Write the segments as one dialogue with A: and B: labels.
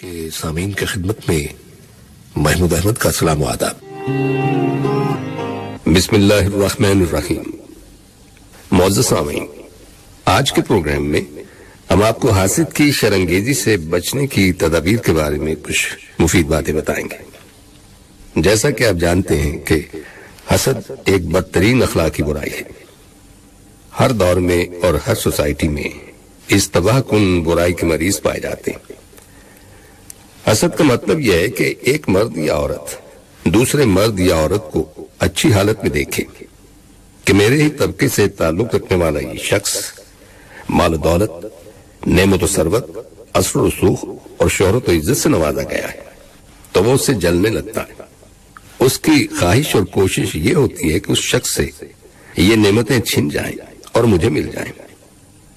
A: کے سامعین کی خدمت میں محمود احمد کا سلام و آداب۔ بسم اللہ الرحمن الرحیم۔ معزز سامعین، آج کے پروگرام میں ہم آپ کو حاسد کی شرنگیزی سے بچنے کی تدابیر کے بارے میں کچھ مفید باتیں بتائیں گے۔ جیسا کہ آپ جانتے ہیں کہ حسد ایک بدترین اخلاقی برائی ہے۔ ہر دور میں اور ہر سوسائٹی میں اس تباہ کن برائی کے مریض پائے جاتے ہیں۔ حسد کا مطلب یہ ہے کہ ایک مرد یا عورت دوسرے مرد یا عورت کو اچھی حالت میں دیکھے کہ میرے ہی طبقے سے تعلق رکھنے والا یہ شخص مال و دولت، نعمت و سروت اثر و رسوخ اور شہرت و عزت سے نوازا گیا ہے۔ تو وہ اس سے جلنے لگتا ہے۔ اس کی خواہش اور کوشش یہ ہوتی ہے کہ اس شخص سے یہ نعمتیں چھن جائیں اور مجھے مل جائیں۔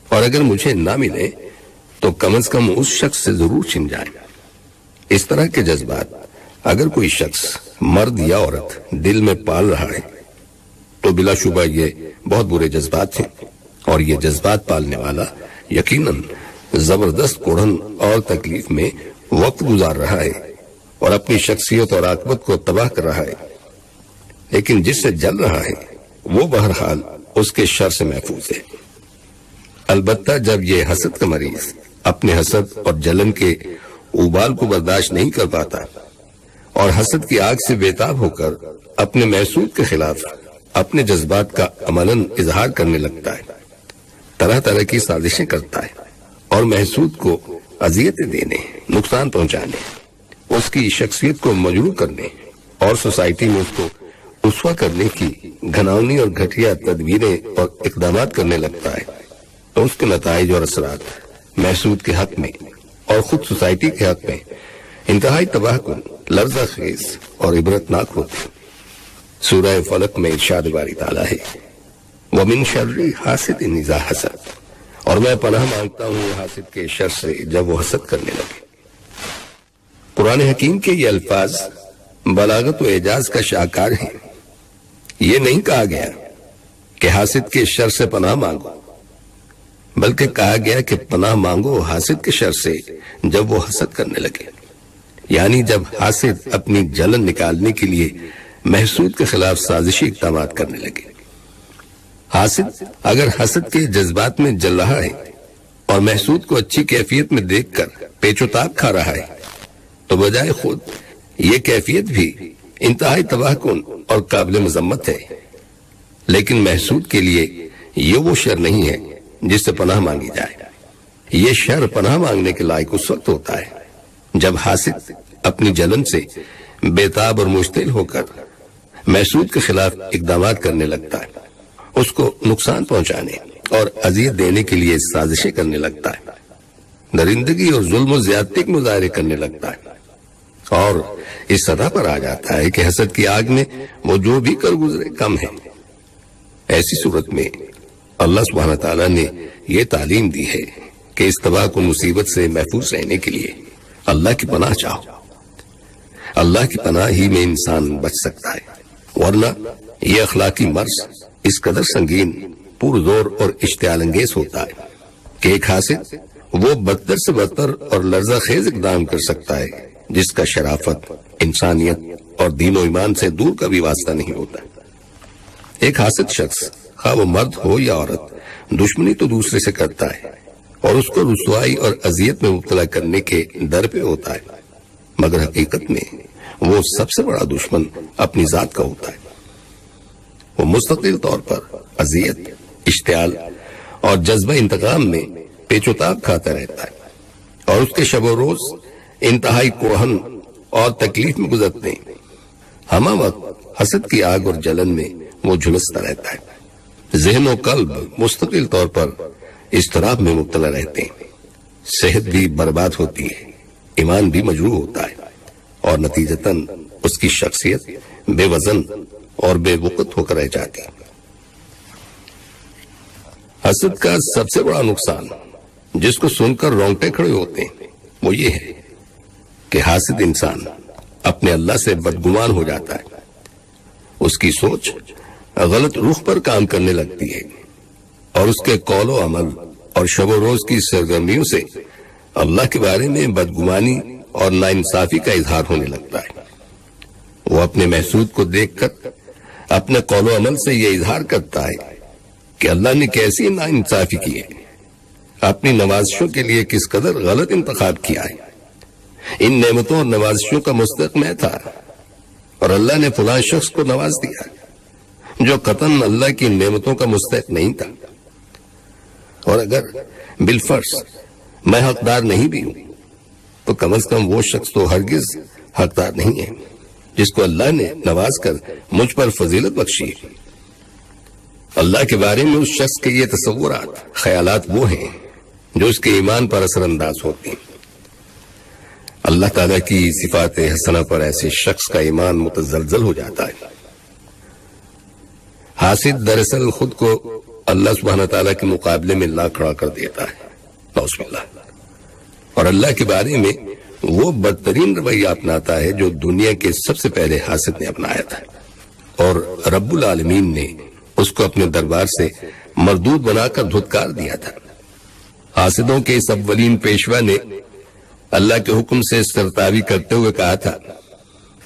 A: اور اگر مجھے نہ ملے تو کم از کم اس شخص سے ضرور چھن جائیں۔ اس طرح کے جذبات، اگر کوئی شخص مرد یا عورت دل میں پال رہا ہے، تو بلا شبہ یہ بہت برے جذبات ہیں۔ اور یہ جذبات پالنے والا یقیناً زبردست کوڑھن اور تکلیف میں وقت گزار رہا ہے اور اپنی شخصیت اور عاقبت کو تباہ کر رہا ہے۔ لیکن جس سے جل رہا ہے، وہ بہرحال اس کے شر سے محفوظ ہے۔ البتہ جب یہ حسد کا مریض اپنے حسد اور جلن کے ابال کو برداشت نہیں کر پاتا اور حسد کی آگ سے بےتاب ہو کر اپنے محسوس کے خلاف اپنے جذبات کا عملاً اظہار کرنے لگتا ہے۔ طرح طرح کی سازشیں کرتا ہے اور محسود کو اذیتیں دینے، نقصان پہنچانے، اس کی شخصیت کو مجروع کرنے اور سوسائٹی میں اس کو رسوا کرنے کی گھناونی اور گھٹیا تدبیریں اور اقدامات کرنے لگتا ہے۔ تو اس کے نتائج اور اثرات محسود کے حق میں۔ اور خود سوسائٹی کے حق میں انتہائی تباہ کن لفظہ خیز اور عبرتناک ہوتی سورہ فلک میں ارشاد باری تعالیٰ ہے، وَمِن شَرِّ حَاسِدٍ اِذَا حَسَدٍ۔ اور میں پناہ مانگتا ہوں حاسد کے شر سے جب وہ حسد کرنے لگے۔ قرآن حکیم کے یہ الفاظ بلاغت و اعجاز کا شاہکار ہیں۔ یہ نہیں کہا گیا کہ حاسد کے شر سے پناہ مانگو۔ بلکہ کہا گیا کہ پناہ مانگو حاسد کے شر سے جب وہ حسد کرنے لگے۔ یعنی جب حاسد اپنی جلن نکالنے کے لیے محسود کے خلاف سازشی اقدامات کرنے لگے۔ حاسد اگر حسد کے جذبات میں جل رہا ہے اور محسود کو اچھی کیفیت میں دیکھ کر پیچوتاب کھا رہا ہے، تو بجائے خود یہ کیفیت بھی انتہائی تباہ کن اور قابل مذمت ہے۔ لیکن محسود کے لیے یہ وہ شر نہیں ہے جس سے پناہ مانگی جائے۔ یہ شر پناہ مانگنے کے لائق اس وقت ہوتا ہے جب حاسد اپنی جلن سے بےتاب اور مشتل ہو کر محسود کے خلاف اقدامات کرنے لگتا ہے۔ اس کو نقصان پہنچانے اور اذیت دینے کے لیے سازشیں کرنے لگتا ہے۔ درندگی اور ظلم و زیادتی کے مظاہرے کرنے لگتا ہے۔ اور اس سطح پر آ جاتا ہے کہ حسد کی آگ میں وہ جو بھی کر گزرے کم ہے۔ ایسی صورت میں اللہ سبحانہ تعالیٰ نے یہ تعلیم دی ہے کہ اس تباہ کو مصیبت سے محفوظ رہنے کے لیے اللہ کی پناہ چاہو۔ اللہ کی پناہ ہی میں انسان بچ سکتا ہے۔ ورنہ یہ اخلاقی مرض اس قدر سنگین پور زور اور اشتعال انگیز ہوتا ہے کہ ایک حاصل وہ بدتر سے بدتر اور لرزہ خیز اقدام کر سکتا ہے، جس کا شرافت، انسانیت اور دین و ایمان سے دور کا بھی واسطہ نہیں ہوتا۔ ایک حاصل شخص خواہ وہ مرد ہو یا عورت، دشمنی تو دوسرے سے کرتا ہے اور اس کو رسوائی اور اذیت میں مبتلا کرنے کے در پہ ہوتا ہے۔ مگر حقیقت میں وہ سب سے بڑا دشمن اپنی ذات کا ہوتا ہے۔ وہ مستقل طور پر اذیت، اشتعال اور جذبہ انتقام میں پیچوتاب کھاتا رہتا ہے اور اس کے شب و روز انتہائی کوہن اور تکلیف میں گزرتے ہیں۔ ہما وقت حسد کی آگ اور جلن میں وہ جھلستا رہتا ہے۔ ذہن و قلب مستقل طور پر اضطراب میں مبتلا رہتے ہیں۔ صحت بھی برباد ہوتی ہے، ایمان بھی مجروح ہوتا ہے، اور نتیجتاً اس کی شخصیت بے وزن اور بے وقت ہو کر رہ جاتی حسد کا سب سے بڑا نقصان جس کو سن کر رونگٹے کھڑے ہوتے ہیں، وہ یہ ہے کہ حاسد انسان اپنے اللہ سے بدگمان ہو جاتا ہے۔ اس کی سوچ غلط رخ پر کام کرنے لگتی ہے اور اس کے قول و عمل اور شب و روز کی سرگرمیوں سے اللہ کے بارے میں بدگمانی اور ناانصافی کا اظہار ہونے لگتا ہے۔ وہ اپنے محسود کو دیکھ کر اپنے قول و عمل سے یہ اظہار کرتا ہے کہ اللہ نے کیسی ناانصافی کی ہے۔ اپنی نوازشوں کے لیے کس قدر غلط انتخاب کیا ہے۔ ان نعمتوں اور نوازشوں کا مستق میں تھا اور اللہ نے فلاں شخص کو نواز دیا۔ جو قطن اللہ کی نعمتوں کا مستحق نہیں تھا۔ اور اگر بالفرض میں حقدار نہیں بھی ہوں، تو کم از کم وہ شخص تو ہرگز حقدار نہیں ہے، جس کو اللہ نے نواز کر مجھ پر فضیلت بخشی ہے۔ اللہ کے بارے میں اس شخص کے یہ تصورات، خیالات وہ ہیں جو اس کے ایمان پر اثر انداز ہوتے ہیں۔ اللہ تعالیٰ کی صفات حسنہ پر ایسے شخص کا ایمان متزلزل ہو جاتا ہے۔ حاسد دراصل خود کو اللہ سبحانہ تعالیٰ کے مقابلے میں لا کھڑا کر دیتا ہے۔ اللہ اور اللہ کے بارے میں وہ بدترین رویہ اپناتا ہے جو دنیا کے سب سے پہلے حاسد نے اپنایا تھا۔ اور رب العالمین نے اس کو اپنے دربار سے مردود بنا کر دھتکار دیا تھا۔ حاسدوں کے اس اولین پیشوا نے اللہ کے حکم سے سرتاوی کرتے ہوئے کہا تھا،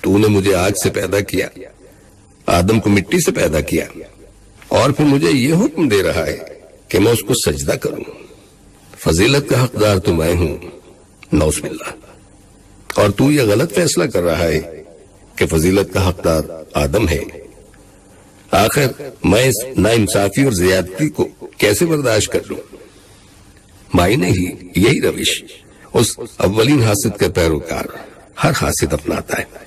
A: تو نے مجھے آگ سے پیدا کیا۔ آدم کو مٹی سے پیدا کیا اور پھر مجھے یہ حکم دے رہا ہے کہ میں اس کو سجدہ کروں۔ فضیلت کا حقدار تو میں ہوں۔ نوس ملا اور تو یہ غلط فیصلہ کر رہا ہے کہ فضیلت کا حقدار آدم ہے۔ آخر میں اس نا انصافی اور زیادتی کو کیسے برداشت کر لوں؟ مائی نے ہی یہی روش۔ اس اولین حاسد کا پیروکار ہر حاسد اپناتا ہے۔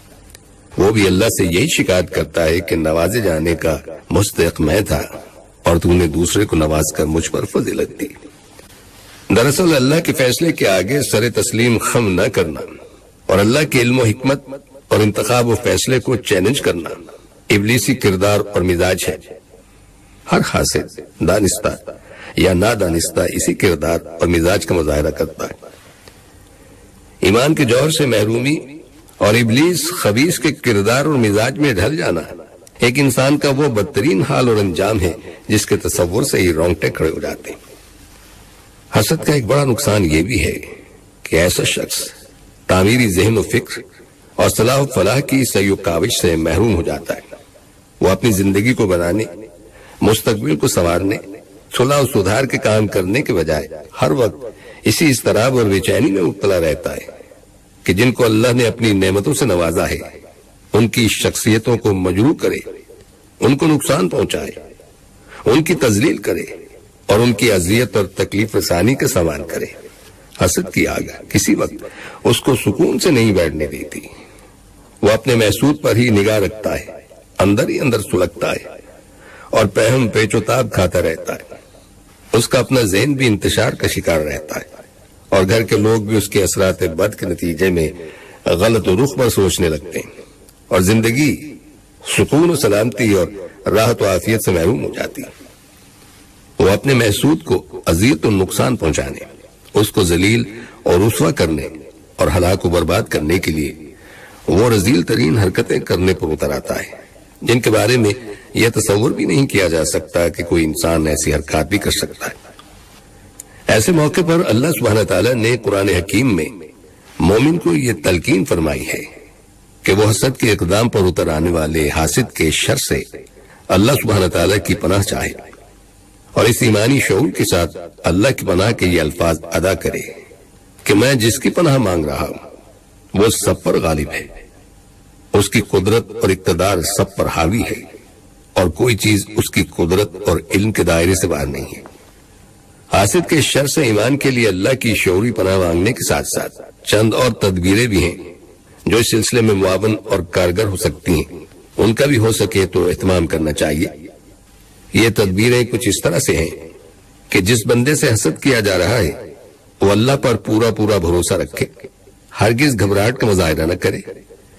A: وہ بھی اللہ سے یہی شکایت کرتا ہے کہ نوازے جانے کا مستحق میں تھا اور تو نے دوسرے کو نواز کر مجھ پر فضیلت دی۔ دراصل اللہ کے فیصلے کے آگے سر تسلیم خم نہ کرنا اور اللہ کے علم و حکمت اور انتخاب و فیصلے کو چیلنج کرنا ابلیسی کردار اور مزاج ہے۔ ہر حاصل دانستہ یا نہ دانستہ اسی کردار اور مزاج کا مظاہرہ کرتا ہے۔ ایمان کے جوہر سے محرومی اور ابلیس خبیص کے کردار اور مزاج میں ڈھل جانا۔ ایک انسان کا وہ بدترین حال اور انجام ہے جس کے تصور سے ہی رونگٹے کھڑے ہو جاتے۔ ہیں حسد کا ایک بڑا نقصان یہ بھی ہے کہ ایسا شخص تعمیری ذہن و فکر اور صلاح و فلاح کی سی و کاوش سے محروم ہو جاتا ہے۔ وہ اپنی زندگی کو بنانے، مستقبل کو سنوارنے، صلاح و سدھار کے کام کرنے کے بجائے ہر وقت اسی استراب اور بے چینی میں مبتلا رہتا ہے۔ کہ جن کو اللہ نے اپنی نعمتوں سے نوازا ہے، ان کی شخصیتوں کو مجروح کرے، ان کو نقصان پہنچائے، ان کی تزلیل کرے اور ان کی اذیت اور تکلیف رسانی کا سامان کرے۔ حسد کی آگ کسی وقت اس کو سکون سے نہیں بیٹھنے دیتی۔ وہ اپنے محسوس پر ہی نگاہ رکھتا ہے، اندر ہی اندر سلگتا ہے اور پہم پیچوتاب کھاتا رہتا ہے۔ اس کا اپنا ذہن بھی انتشار کا شکار رہتا ہے۔ اور گھر کے لوگ بھی اس کے اثرات بد کے نتیجے میں غلط و رخ پر سوچنے لگتے ہیں۔ اور زندگی سکون و سلامتی اور راحت و عافیت سے محروم ہو جاتی وہ اپنے محسود کو اذیت و نقصان پہنچانے، اس کو ذلیل اور رسوا کرنے اور ہلاک و برباد کرنے کے لیے وہ رزیل ترین حرکتیں کرنے پر اتر آتا ہے۔ جن کے بارے میں یہ تصور بھی نہیں کیا جا سکتا کہ کوئی انسان ایسی حرکات بھی کر سکتا ہے۔ ایسے موقع پر اللہ سبحانہ تعالیٰ نے قرآن حکیم میں مومن کو یہ تلقین فرمائی ہے کہ وہ حسد کے اقدام پر اتر آنے والے حاسد کے شر سے اللہ سبحانہ تعالیٰ کی پناہ چاہے اور اس ایمانی شعور کے ساتھ اللہ کی پناہ کے یہ الفاظ ادا کرے کہ میں جس کی پناہ مانگ رہا ہوں، وہ سب پر غالب ہے۔ اس کی قدرت اور اقتدار سب پر حاوی ہے اور کوئی چیز اس کی قدرت اور علم کے دائرے سے باہر نہیں ہے۔ حاسد کے شر سے ایمان کے لیے اللہ کی شعوری پناہ مانگنے کے ساتھ ساتھ چند اور تدبیریں بھی ہیں جو اس سلسلے میں معاون اور کارگر ہو سکتی ہیں۔ ان کا بھی ہو سکے تو اہتمام کرنا چاہیے۔ یہ تدبیریں کچھ اس طرح سے ہیں کہ جس بندے سے حسد کیا جا رہا ہے، وہ اللہ پر پورا پورا بھروسہ رکھے، ہرگز گھبراہٹ کا مظاہرہ نہ کرے۔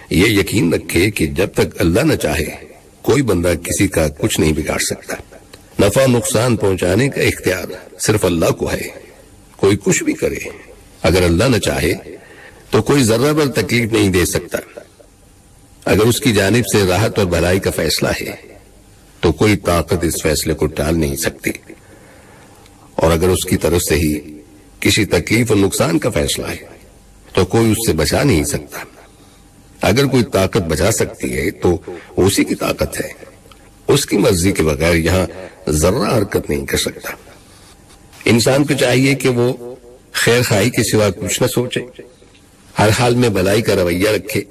A: یہ یقین رکھے کہ جب تک اللہ نہ چاہے، کوئی بندہ کسی کا کچھ نہیں بگاڑ سکتا۔ نفع نقصان پہنچانے کا اختیار صرف اللہ کو ہے۔ کوئی کچھ بھی کرے، اگر اللہ نہ چاہے تو کوئی ذرہ بر تکلیف نہیں دے سکتا۔ اگر اس کی جانب سے راحت اور بھلائی کا فیصلہ ہے تو کوئی طاقت اس فیصلے کو ٹال نہیں سکتی۔ اور اگر اس کی طرف سے ہی کسی تکلیف اور نقصان کا فیصلہ ہے تو کوئی اس سے بچا نہیں سکتا۔ اگر کوئی طاقت بچا سکتی ہے تو اسی کی طاقت ہے۔ اس کی مرضی کے بغیر یہاں ذرہ حرکت نہیں کر سکتا۔ انسان کو چاہیے کہ وہ خیر خائی کے سوا کچھ نہ سوچے۔ ہر حال میں بلائی کا رویہ رکھے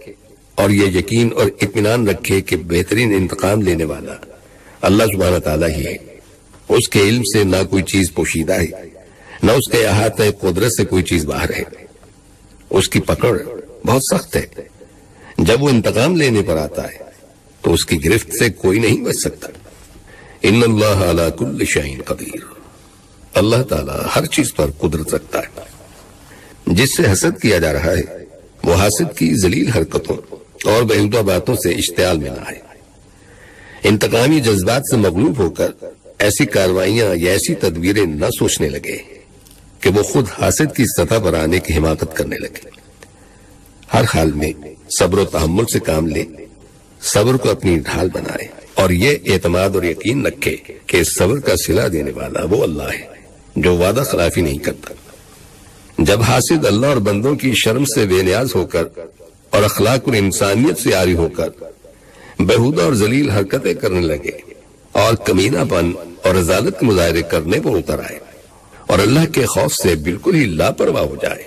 A: اور یہ یقین اور اطمینان رکھے کہ بہترین انتقام لینے والا اللہ سبحانہ تعالیٰ ہی ہے۔ اس کے علم سے نہ کوئی چیز پوشیدہ ہے، نہ اس کے احاطہ قدرت سے کوئی چیز باہر ہے۔ اس کی پکڑ بہت سخت ہے۔ جب وہ انتقام لینے پر آتا ہے تو اس کی گرفت سے کوئی نہیں بچ سکتا۔ ان اللہ علی کل شہین قدیر۔ اللہ تعالیٰ ہر چیز پر قدرت رکھتا ہے۔ جس سے حسد کیا جا رہا ہے، وہ حاسد کی ذلیل حرکتوں اور بہودہ باتوں سے اشتعال میں نہ آئے انتقامی جذبات سے مغلوب ہو کر ایسی کاروائیاں یا ایسی تدبیریں نہ سوچنے لگے کہ وہ خود حاسد کی سطح پر آنے کی حماقت کرنے لگے۔ ہر حال میں صبر و تحمل سے کام لے۔ صبر کو اپنی ڈھال بنائے اور یہ اعتماد اور یقین رکھے کہ صبر کا صلح دینے والا وہ اللہ ہے جو وعدہ خلافی نہیں کرتا۔ جب حاسد اللہ اور بندوں کی شرم سے بے نیاز ہو کر اور اخلاق اور انسانیت سے آری ہو کر بہودہ اور ذلیل حرکتیں کرنے لگے اور کمینہ پن اور رضالت کے مظاہرے کرنے پر اتر آئے اور اللہ کے خوف سے بالکل ہی لاپرواہ ہو جائے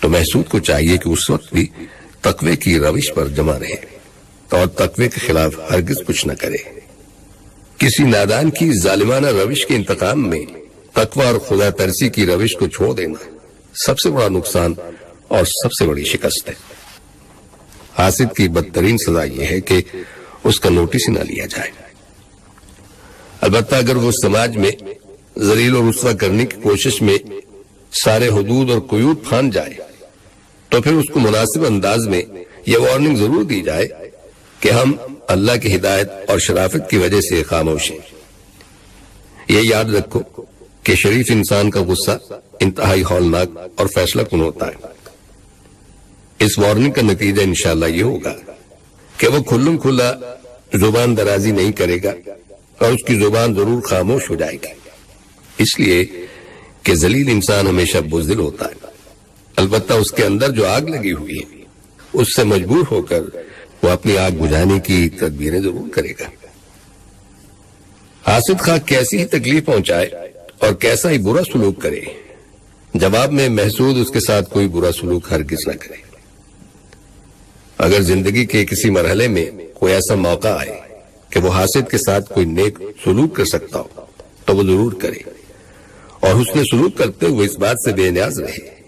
A: تو محسود کو چاہیے کہ اس وقت بھی تقوی کی روش پر جمع رہے۔ اور تقوی کے خلاف ہرگز کچھ نہ کرے۔ کسی نادان کی ظالمانہ روش کے انتقام میں تقوی اور خدا ترسی کی روش کو چھوڑ دینا سب سے بڑا نقصان اور سب سے بڑی شکست ہے۔ حاسد کی بدترین سزا یہ ہے کہ اس کا نوٹس ہی نہ لیا جائے۔ البتہ اگر وہ سماج میں زلیل اور رسوا کرنے کی کوشش میں سارے حدود اور قیود پھان جائے، تو پھر اس کو مناسب انداز میں یہ وارننگ ضرور دی جائے کہ ہم اللہ کی ہدایت اور شرافت کی وجہ سے خاموش ہیں۔ یہ یاد رکھو کہ شریف انسان کا غصہ انتہائی ہولناک اور فیصلہ کن ہوتا ہے۔ اس وارننگ کا نتیجہ انشاءاللہ یہ ہوگا کہ وہ کھلم کھلا زبان درازی نہیں کرے گا اور اس کی زبان ضرور خاموش ہو جائے گی۔ اس لیے کہ ذلیل انسان ہمیشہ بزدل ہوتا ہے۔ البتہ اس کے اندر جو آگ لگی ہوئی ہے، اس سے مجبور ہو کر وہ اپنی آگ بجھانے کی تدبیریں ضرور کرے گا۔ حاسد خواہ کیسی ہی تکلیف پہنچائے اور کیسا ہی برا سلوک کرے۔ جواب میں محسود اس کے ساتھ کوئی برا سلوک ہرگز نہ کرے۔ اگر زندگی کے کسی مرحلے میں کوئی ایسا موقع آئے کہ وہ حاسد کے ساتھ کوئی نیک سلوک کر سکتا ہو، تو وہ ضرور کرے۔ اور حسن سلوک کرتے ہوئے اس بات سے بے نیاز رہے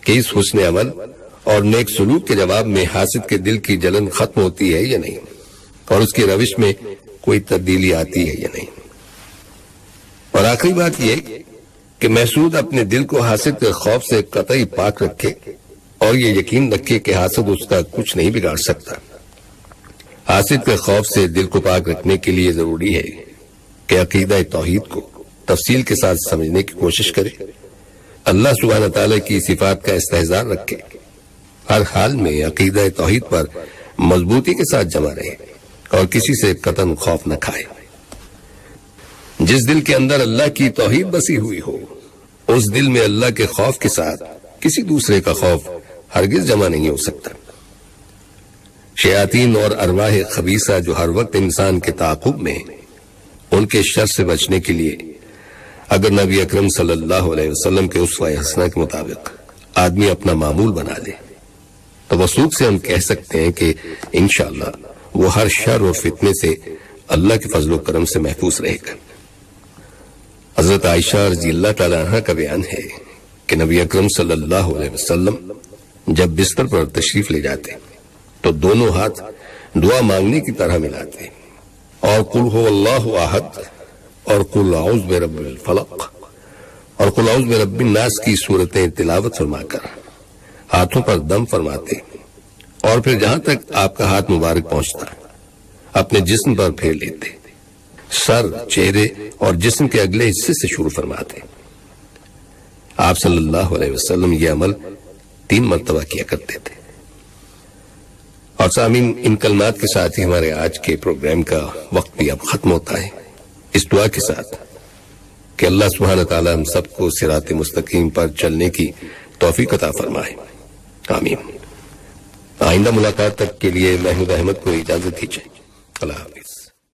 A: کہ اس حسن عمل اور نیک سلوک کے جواب میں حاسد کے دل کی جلن ختم ہوتی ہے یا نہیں؟ اور اس کی روش میں کوئی تبدیلی آتی ہے یا نہیں؟ اور آخری بات یہ کہ محسود اپنے دل کو حاسد کے خوف سے قطعی پاک رکھے اور یہ یقین رکھے کہ حاسد اس کا کچھ نہیں بگاڑ سکتا۔ حاسد کے خوف سے دل کو پاک رکھنے کے لیے ضروری ہے کہ عقیدہ توحید کو تفصیل کے ساتھ سمجھنے کی کوشش کرے۔ اللہ سبحانہ تعالیٰ کی صفات کا استحصال رکھے۔ ہر حال میں عقیدہ توحید پر مضبوطی کے ساتھ جمع رہے اور کسی سے قتل خوف نہ کھائے۔ جس دل کے اندر اللہ کی توحید بسی ہوئی ہو، اس دل میں اللہ کے خوف کے ساتھ کسی دوسرے کا خوف ہرگز جمع نہیں ہو سکتا۔ شیاطین اور ارواح خبیصہ جو ہر وقت انسان کے تعاقب میں ان کے شر سے بچنے کے لیے اگر نبی اکرم صلی اللہ علیہ وسلم کے اس حسنہ کے مطابق آدمی اپنا معمول بنا لے۔ تو وسوخ سے ہم کہہ سکتے ہیں کہ انشاءاللہ وہ ہر شر اور فتنے سے اللہ کے فضل و کرم سے محفوظ رہے گا۔ حضرت عائشہ رضی اللہ تعالیٰ عنہ کا بیان ہے کہ نبی اکرم صلی اللہ علیہ وسلم جب بستر پر تشریف لے جاتے تو دونوں ہاتھ دعا مانگنے کی طرح ملاتے اور قل ہو اللہ احد اور قل اعوذ برب الفلق اور قل اعوذ برب الناس کی صورتیں تلاوت فرما کر۔ ہاتھوں پر دم فرماتے اور پھر جہاں تک آپ کا ہاتھ مبارک پہنچتا، اپنے جسم پر پھیر لیتے۔ سر، چہرے اور جسم کے اگلے حصے سے شروع فرماتے۔ آپ صلی اللہ علیہ وسلم یہ عمل تین مرتبہ کیا کرتے تھے۔ اور سامین ان کلمات کے ساتھ ہی ہمارے آج کے پروگرام کا وقت بھی اب ختم ہوتا ہے۔ اس دعا کے ساتھ کہ اللہ سبحانہ تعالی ہم سب کو سرات مستقیم پر چلنے کی توفیق عطا فرمائے۔ آمین۔ آئندہ ملاقات تک کے لیے محمود احمد کو اجازت دیجیے اللہ حافظ۔